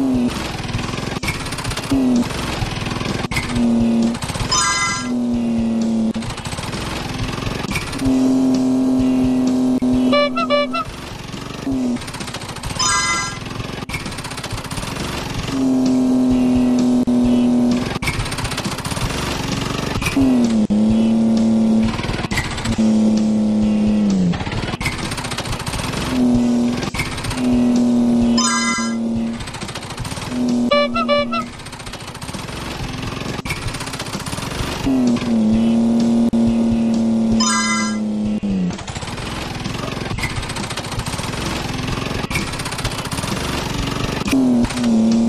Mm-hmm. Mm-hmm.